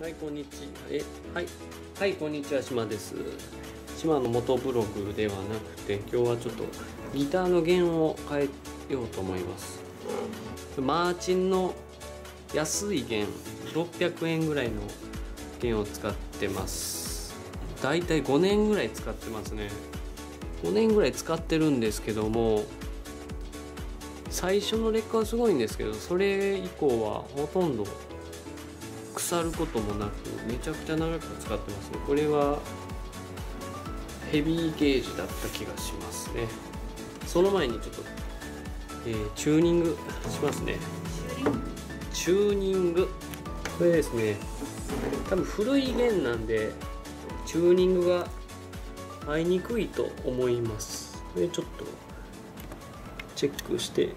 はいこんにちは。えはい。はいこんにちは島です。島の元ブログではなくて今日はちょっとギターの弦を変えようと思います。マーチンの安い弦600円ぐらいの弦を使ってます。だいたい5年ぐらい使ってますね。5年ぐらい使ってるんですけども最初の劣化はすごいんですけどそれ以降はほとんど腐ることもなくめちゃくちゃ長く使ってますね。これはヘビーゲージだった気がしますね。その前にちょっと、えー、チューニングしますね。チューニング？これですね。多分古い弦なんでチューニングが合いにくいと思います。これちょっとチェックしてい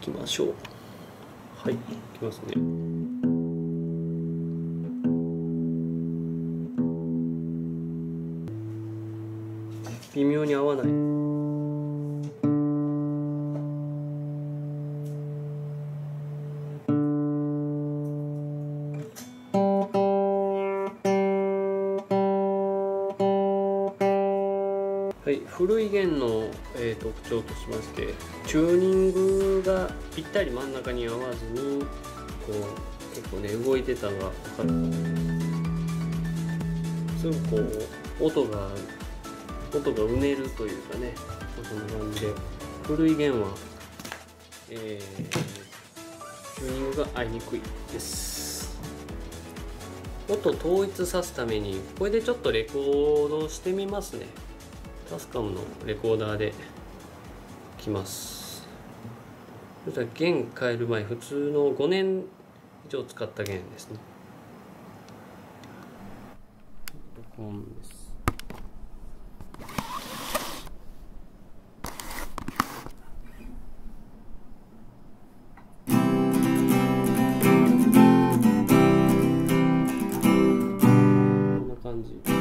きましょう。はいいきますね微妙に合わない。はい、古い弦の、えー特徴としましてチューニングがぴったり真ん中に合わずにこう結構ね動いてたのが分かる。すぐこう音が音がうねるというかねそんな感じで。古い弦は、えーチューニングが合いにくいです。音統一さすためにこれでちょっとレコードしてみますね。タスカムのレコーダーできます。そしたら弦変える前普通の5年以上使った弦ですね。録音です。ん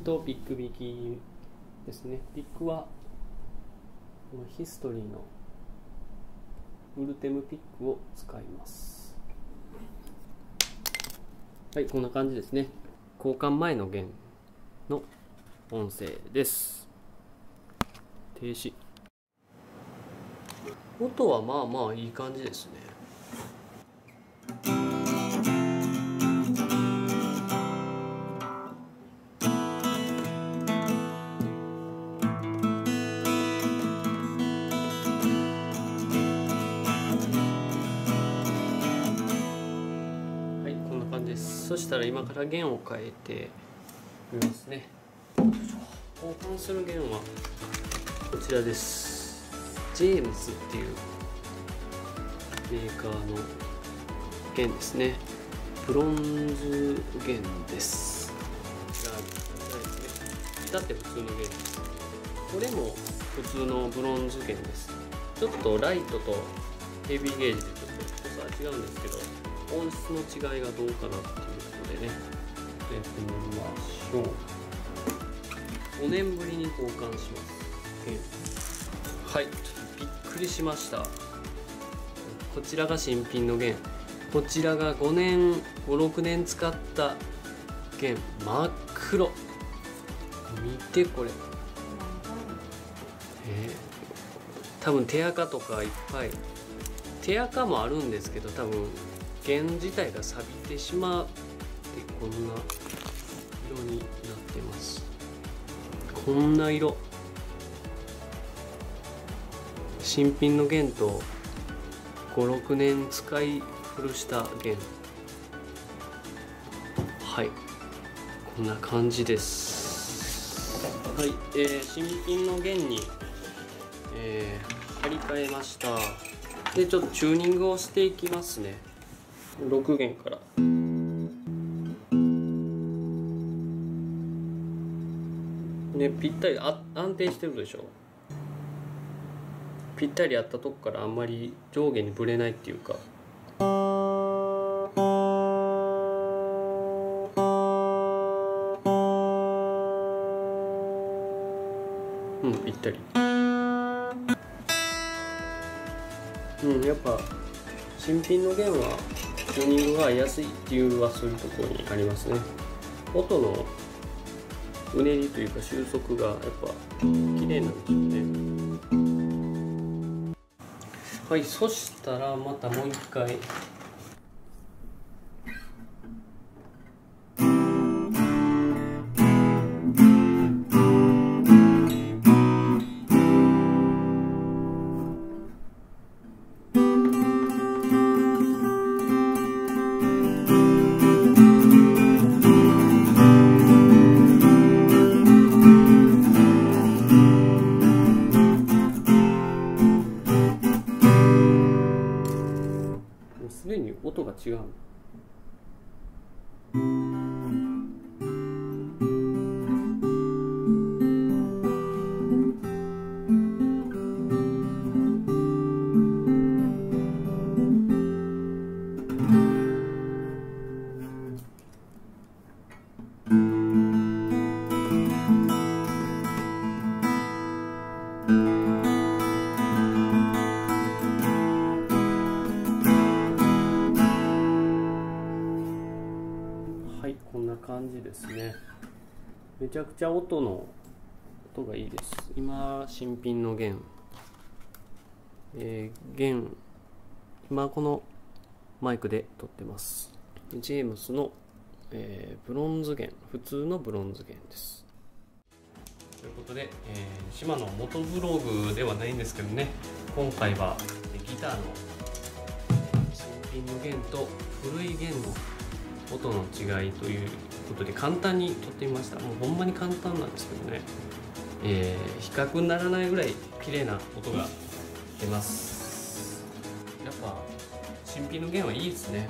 とピック弾きですねピックはこのヒストリーのウルテムピックを使いますはい、こんな感じですね。交換前の弦の音声です。停止。音はまあまあいい感じですね。そしたら今から弦を変えてみますね。交換する弦はこちらです。ジェームズっていうメーカーの弦ですね。ブロンズ弦です。こちらこちらですね。至って普通の弦です。これも普通のブロンズ弦です。ちょっとライトとヘビーゲージでちょっと細さは違うんですけど音質の違いがどうかなっていうでねやってみましょう。5年ぶりに交換します弦。はい。びっくりしました。こちらが新品の弦。こちらが5年56年使った弦。真っ黒。見てこれ。えー多分手垢とかいっぱい。手垢もあるんですけど多分弦自体が錆びてしまこんな色になってます。こんな色。新品の弦と56年使い古した弦。はい。こんな感じです。はい。えー、新品の弦にえー、張り替えました。でちょっとチューニングをしていきますね。6弦から。ねぴったりあ安定してるでしょ？ぴったりあったとこからあんまり上下にぶれないっていうか。うんぴったり。うんやっぱ新品の弦はチューニングが合いやすいっていうはそういうところにありますね。音のうねりというか収束がやっぱ綺麗なんでしょうね。はいそしたらまたもう一回。違うはですね。めちゃくちゃ音の音がいいです。今新品の弦。えー、弦今このマイクで撮ってます。ジェームスの、えーブロンズ弦。普通のブロンズ弦です。ということで、えー、島の元ブログではないんですけどね。今回はギターの新品の弦と古い弦の音の違いということで簡単に撮ってみました。もうほんまに簡単なんですけどね、えー比較にならないぐらい綺麗な音が出ます。やっぱ新品の弦はいいですね。